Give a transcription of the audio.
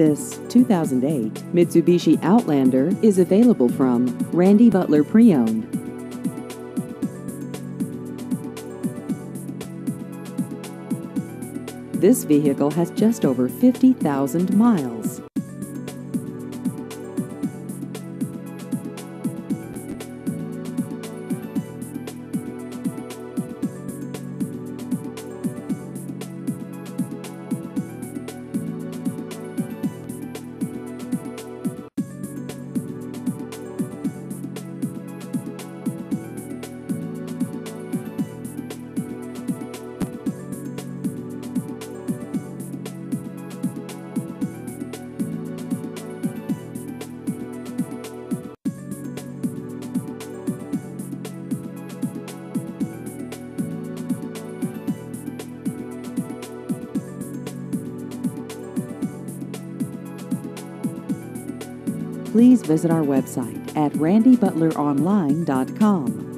This 2008 Mitsubishi Outlander is available from Randy Butler Pre-Owned. This vehicle has just over 50,000 miles. Please visit our website at randybutleronline.com.